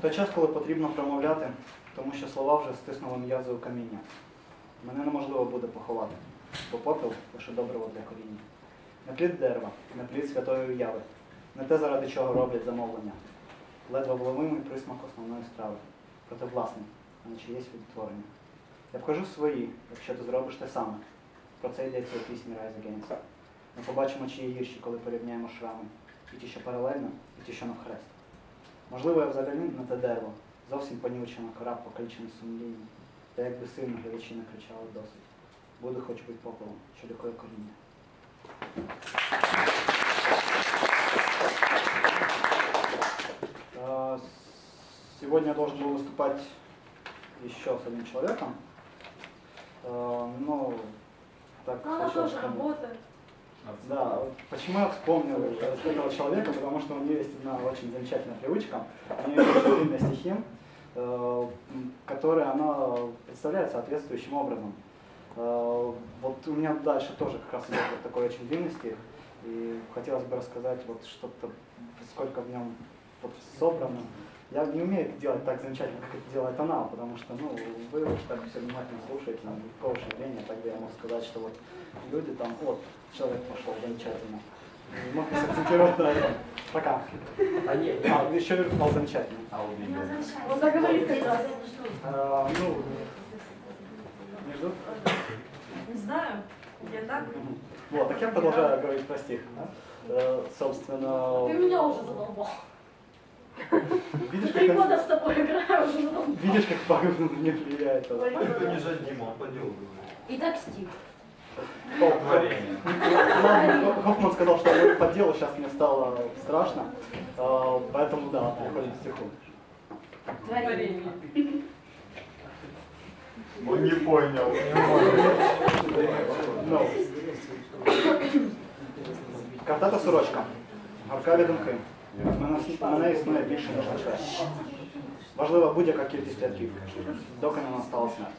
Той час, коли потрібно промовляти, тому що слова вже стиснули м'язи у каміння. Мене неможливо буде поховати, бо попіл лише добриво для коріння. Не плід дерева, не плід святої уяви, не те, заради чого роблять замовлення. Ледве вловимий присмак основної страви, проте власний, а не чиєсь відтворення. Я покажу свої, якщо ти зробиш те саме. Про це йдеться у пісні Rise Against. Ми побачимо, чиї гірші, коли порівняємо шрами. І ті, що паралельно, і ті, що навхрест. Можливо, я взагалі не те дерево, зовсім понівечена кора, покалічена сумління. Та якби сильно глядачі не кричали досить. Буду хоч бути попелом, що лікує коріння. Сегодня я должен был выступать еще с одним человеком. Э, Но так Ну, она тоже работает. да, почему я вспомнил этого человека, потому что у нее есть одна очень замечательная привычка. У нее есть длинная стихи, э, м, которые она представляет соответствующим образом. Э, Вот у меня дальше тоже как раз идет вот такой очень длинный стих, и хотелось бы рассказать вот что-то, сколько в нем собрано. Я не умею это делать так замечательно, как это делает она, потому что, ну, вы так все внимательно слушаете, никакого шевеления, тогда я мог сказать, что вот люди там, вот, человек пошел замечательно. И Мог сакцентировать на этом. Пока. А нет, А, еще вернул замечательно. а увидел. Он договорит как раз. А, ну, не ждут? Не знаю. Я так. Вот, так я продолжаю говорить про стих. да. Э, собственно, Ты меня уже задолбал. Видишь, Три как, года с тобой играю, уже видишь, как пагубно на меня влияет. это? Не жать Дима, он по делу И так стих. О, Творение. Ладно, Хоффман сказал, что я по делу, сейчас мне стало страшно, А, поэтому да, переходим к стиху. Творение. Он не понял. Ну. Картата сорочка. Аркаві думки. Мене, мене існує більше, ніж на час. Важлива будь-яка кількість рядків, доки не настала смерть.